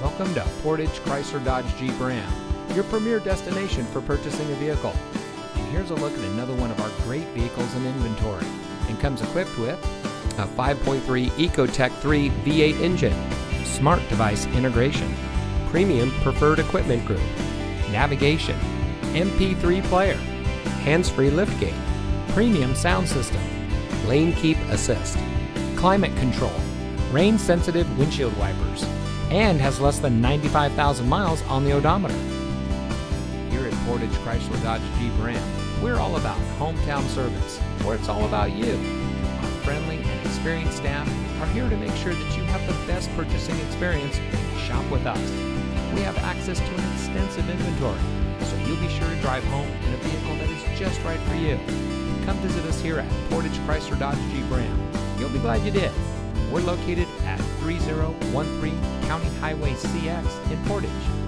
Welcome to Portage Chrysler Dodge Jeep Ram, your premier destination for purchasing a vehicle. And here's a look at another one of our great vehicles in inventory and comes equipped with a 5.3 Ecotec 3 V8 engine, smart device integration, premium preferred equipment group, navigation, MP3 player, hands-free liftgate, premium sound system, lane keep assist, climate control, rain sensitive windshield wipers, and has less than 95,000 miles on the odometer. Here at Portage Chrysler Dodge Jeep Ram, we're all about hometown service, where it's all about you. Our friendly and experienced staff are here to make sure that you have the best purchasing experience when shop with us. We have access to an extensive inventory, so you'll be sure to drive home in a vehicle that is just right for you. Come visit us here at Portage Chrysler Dodge Jeep Ram. You'll be glad you did. We're located at 3013 County Highway CX in Portage.